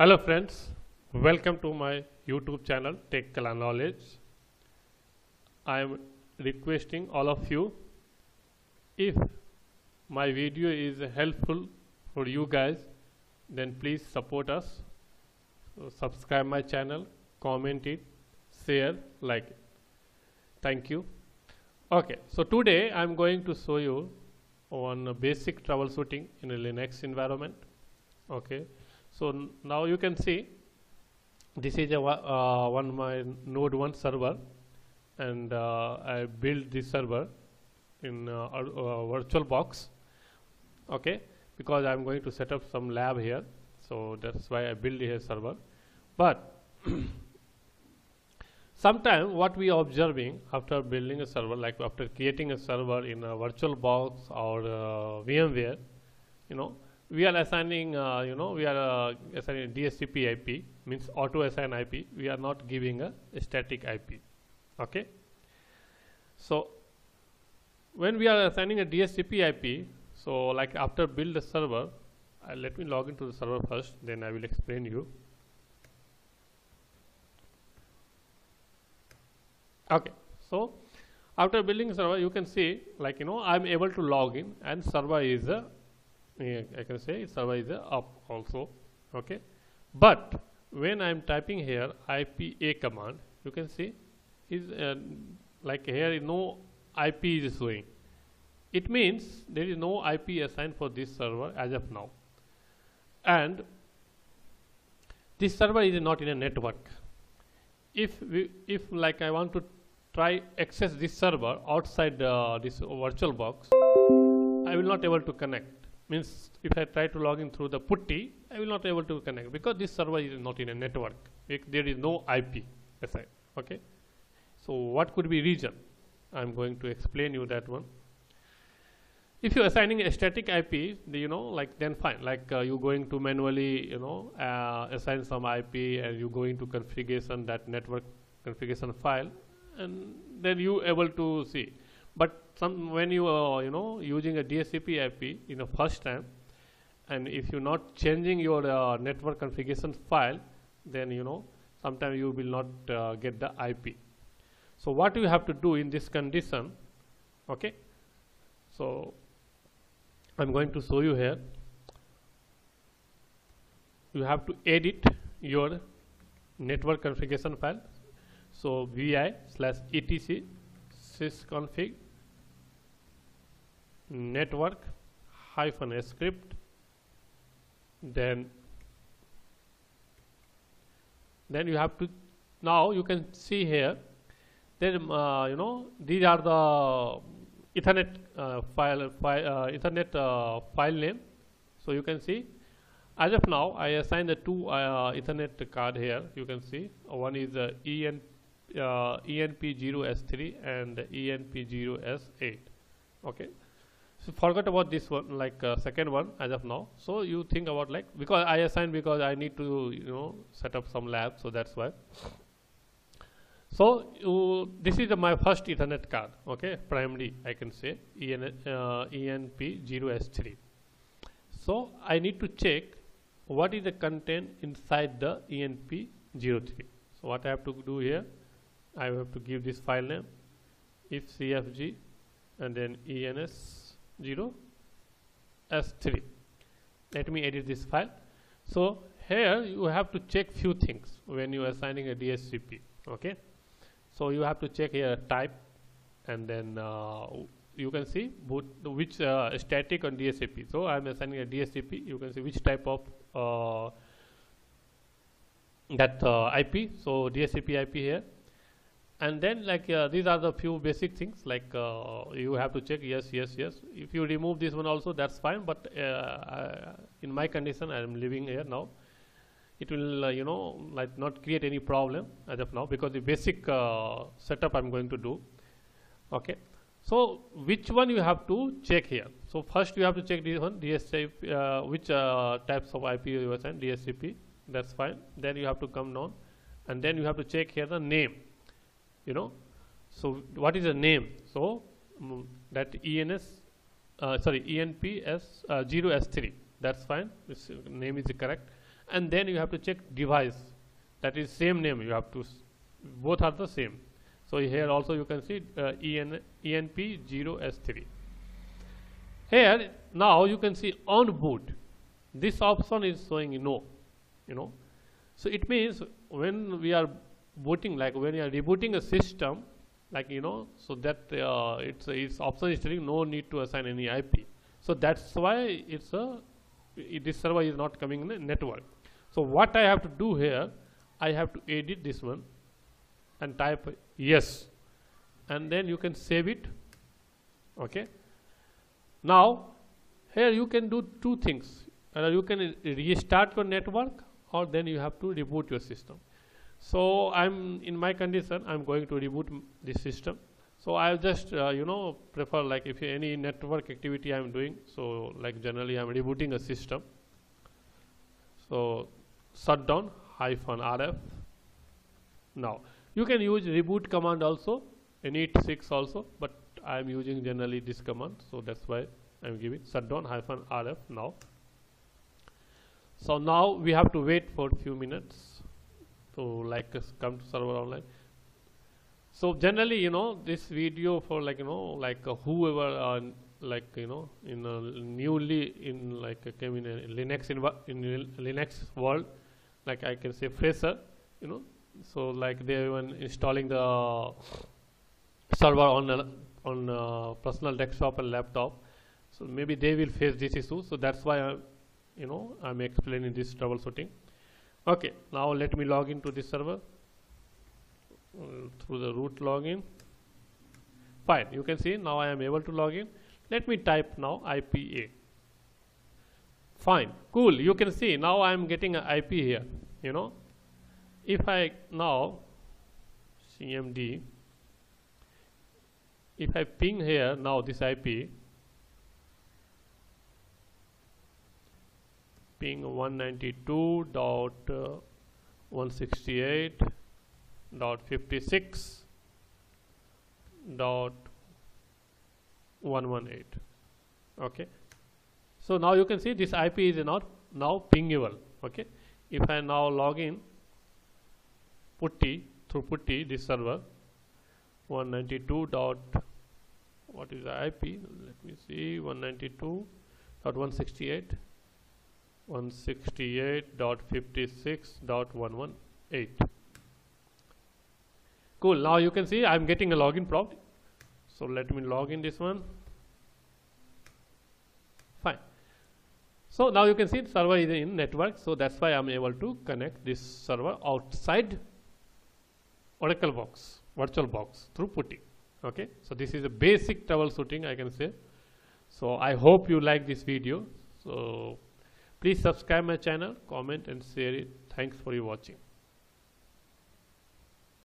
Hello friends, welcome to my YouTube channel Tech Kala Knowledge. I am requesting all of you if my video is helpful for you guys then please support us. So subscribe my channel, comment it, share, like it. Thank you. Okay, so today I am going to show you on basic troubleshooting in a Linux environment. Okay so now you can see this is a uh, one my node 1 server and uh, I built this server in uh, uh, virtual box okay? Because I'm going to set up some lab here so that's why I built a server. But sometime what we are observing after building a server like after creating a server in a virtual box or uh, VMware you know we are assigning uh, you know we are uh, assigning DHCP IP means auto assign IP we are not giving a static IP okay? So when we are assigning a DHCP IP so like after build the server uh, let me log into the server first then I will explain you. Okay. So after building server you can see like you know I'm able to log in and server is a yeah, I can say server is up also okay? But when I'm typing here IPA command you can see is uh, like here no IP is showing. It means there is no IP assigned for this server as of now. And this server is not in a network. If we if like I want to try access this server outside uh, this virtual box I will not able to connect means if I try to log in through the putty I will not able to connect because this server is not in a network. It- there is no IP aside okay? So what could be reason? I'm going to explain you that one. If you're assigning a static IP you know like then fine. Like uh, you going to manually you know uh, assign some IP and you go into configuration that network configuration file and then you able to see but some when you are you know using a DHCP IP in the first time and if you're not changing your uh, network configuration file then you know sometimes you will not uh, get the IP so what you have to do in this condition okay? So I'm going to show you here. You have to edit your network configuration file. So vi slash etc sysconfig network hyphen script then then you have to now you can see here then uh, you know these are the ethernet uh, file, file uh, ethernet uh, file name. So you can see as of now I assign the two uh, ethernet card here you can see. One is uh, EN, uh, ENP0S3 and ENP0S8 okay? So forget about this one like uh, second one as of now. So you think about like because I assign because I need to you know set up some lab so that's why. So you, this is the, my first Ethernet card, okay, primary I can say EN, uh, ENP0S3. So I need to check what is the content inside the ENP03. So what I have to do here, I have to give this file name if CFG and then ENS0 S3. Let me edit this file. So here you have to check few things when you are assigning a DHCP, okay? So you have to check here type and then uh, you can see which uh, static on DHCP so I'm assigning a DHCP you can see which type of uh, that uh, IP so DHCP IP here and then like uh, these are the few basic things like uh, you have to check yes yes yes. If you remove this one also that's fine but uh, I, in my condition I am living here now. It will uh, you know like not create any problem as of now because the basic uh, setup I'm going to do. Okay. So which one you have to check here? So first you have to check this one DHCP uh, which types of IP you assign DHCP that's fine. Then you have to come down and then you have to check here the name you know. So what is the name? So mm, that ENS uh, sorry ENPS uh, 0S3 that's fine. This name is correct. And then you have to check device. That is same name. You have to both are the same. So here also you can see uh, EN, enp0s3 here now you can see on boot this option is showing no you know. So it means when we are booting like when you are rebooting a system like you know so that uh, it's it's option is telling no need to assign any ip so that's why it's a i- this server is not coming in the network. So what i have to do here i have to edit this one and type yes. And then you can save it. Okay? Now here you can do two things. You can restart your network or then you have to reboot your system so i'm in my condition i'm going to reboot this system. So i'll just uh, you know prefer like if any network activity i'm doing so like generally i'm rebooting a system. So shutdown hyphen rf now you can use reboot command also init6 also but i'm using generally this command so that's why i'm giving shutdown hyphen rf now. So now we have to wait for few minutes to like come to server online. So generally you know this video for like you know like uh, whoever uh, like you know in a newly in like uh, came in a linux in linux world like i can say fresher you know. So like they even installing the server on a, on a personal desktop and laptop. So maybe they will face this issue. So that's why I, you know i'm explaining this troubleshooting okay now let me log into this server. Uh, through the root login. Fine you can see now i am able to log in. Let me type now ipa fine cool. You can see now i am getting an ip here you know. If i now cmd if i ping here now this ip ping 192.168.56 dot 118 okay. So now you can see this ip is not now pingable. Okay. If i now log in putty through putty this server 192 dot what is the ip let me see 192 dot 168 168.56.118 cool. Now you can see i'm getting a login prompt. So let me log in this one. Fine. So now you can see the server is in network. So that's why i'm able to connect this server outside oracle box virtual box through putty. Okay? So this is a basic troubleshooting i can say. So i hope you like this video. So please subscribe my channel comment and share it. Thanks for your watching